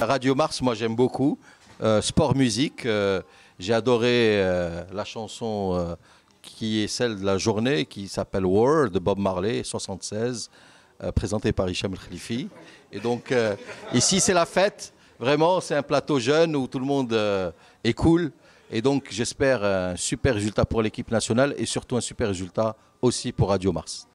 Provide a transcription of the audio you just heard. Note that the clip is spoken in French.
Radio Mars, moi j'aime beaucoup. Euh, sport musique, euh, j'ai adoré euh, la chanson qui est celle de la journée, qui s'appelle War de Bob Marley, 76, présentée par Hicham El Khalifi. Et donc ici c'est la fête, vraiment c'est un plateau jeune où tout le monde est cool. Et donc j'espère un super résultat pour l'équipe nationale et surtout un super résultat aussi pour Radio Mars.